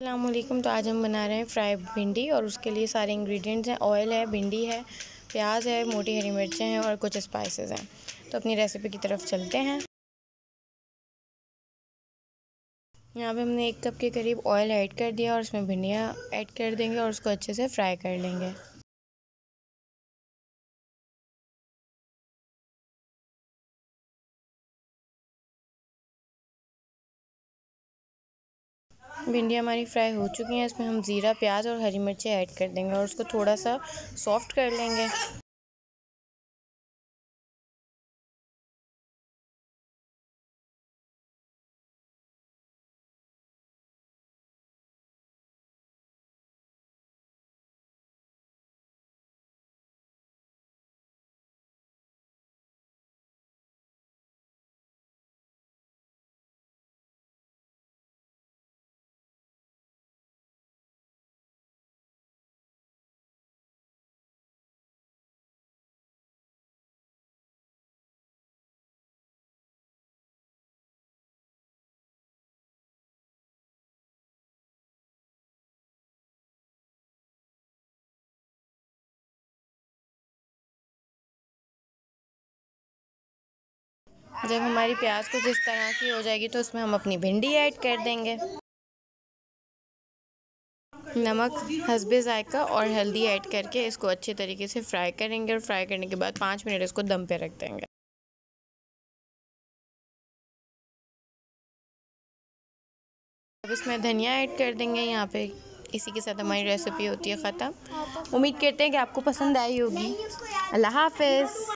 अल्लाम तो आज हम बना रहे हैं फ्राई भिंडी और उसके लिए सारे इंग्रेडिएंट्स हैं। ऑयल है, भिंडी है, प्याज है, मोटी हरी मिर्चें हैं और कुछ स्पाइसेस हैं। तो अपनी रेसिपी की तरफ़ चलते हैं। यहाँ पे हमने एक कप के करीब ऑयल ऐड कर दिया और उसमें भिंडियाँ ऐड कर देंगे और उसको अच्छे से फ्राई कर लेंगे। भिंडी हमारी फ्राई हो चुकी हैं। इसमें हम ज़ीरा, प्याज और हरी मिर्ची ऐड कर देंगे और उसको थोड़ा सा सॉफ्ट कर लेंगे। जब हमारी प्याज कुछ इस तरह की हो जाएगी तो उसमें हम अपनी भिंडी ऐड कर देंगे। नमक, हसबे ज़ायका और हल्दी ऐड करके इसको अच्छे तरीके से फ्राई करेंगे और फ्राई करने के बाद पाँच मिनट इसको दम पे रख देंगे। अब इसमें धनिया ऐड कर देंगे। यहाँ पे इसी के साथ हमारी रेसिपी होती है ख़त्म। उम्मीद करते हैं कि आपको पसंद आई होगी। अल्लाह हाफिज़।